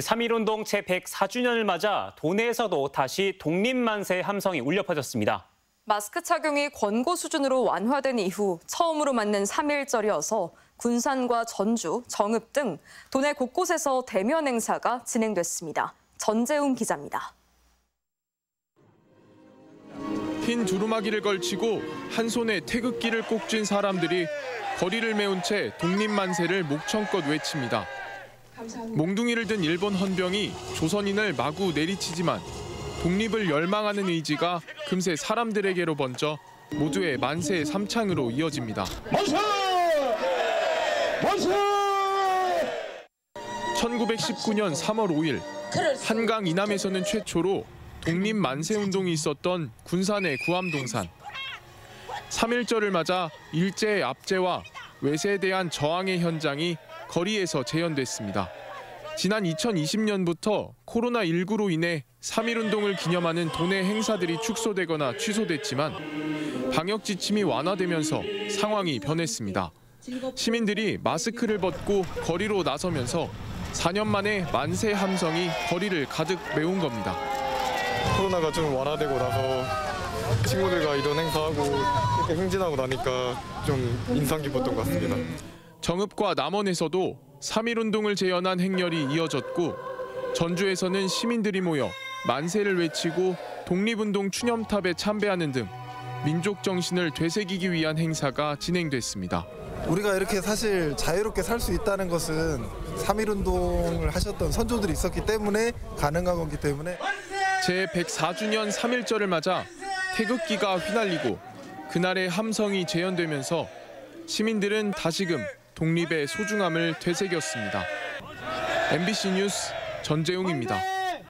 3.1운동 제104주년을 맞아 도내에서도 다시 독립만세 함성이 울려 퍼졌습니다. 마스크 착용이 권고 수준으로 완화된 이후 처음으로 맞는 3.1절이어서 군산과 전주, 정읍 등 도내 곳곳에서 대면 행사가 진행됐습니다. 전재웅 기자입니다. 흰 두루마기를 걸치고 한 손에 태극기를 꼭 쥔 사람들이 거리를 메운 채 독립만세를 목청껏 외칩니다. 몽둥이를 든 일본 헌병이 조선인을 마구 내리치지만 독립을 열망하는 의지가 금세 사람들에게로 번져 모두의 만세 삼창으로 이어집니다. 만세! 만세! 1919년 3월 5일 한강 이남에서는 최초로 독립 만세 운동이 있었던 군산의 구암동산. 3.1절을 맞아 일제의 압제와 외세에 대한 저항의 현장이 거리에서 재현됐습니다. 지난 2020년부터 코로나19로 인해 3.1운동을 기념하는 도내 행사들이 축소되거나 취소됐지만 방역 지침이 완화되면서 상황이 변했습니다. 시민들이 마스크를 벗고 거리로 나서면서 4년 만에 만세 함성이 거리를 가득 메운 겁니다. 코로나가 좀 완화되고 나서 친구들과 이런 행사하고 이렇게 행진하고 나니까 좀 인상 깊었던 것 같습니다. 정읍과 남원에서도 3.1운동을 재현한 행렬이 이어졌고 전주에서는 시민들이 모여 만세를 외치고 독립운동 추념탑에 참배하는 등 민족 정신을 되새기기 위한 행사가 진행됐습니다. 우리가 이렇게 사실 자유롭게 살 수 있다는 것은 3.1운동을 하셨던 선조들이 있었기 때문에 가능한 거기 때문에 제104주년 3.1절을 맞아 태극기가 휘날리고 그날의 함성이 재현되면서 시민들은 다시금 독립의 소중함을 되새겼습니다. MBC 뉴스 전재웅입니다.